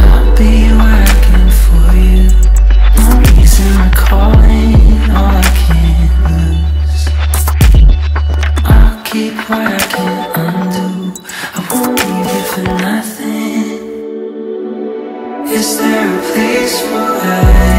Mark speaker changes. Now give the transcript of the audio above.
Speaker 1: I'll be working for you. No reason all I can lose. I'll keep undo. I won't leave you for nothing. Is there a place for us?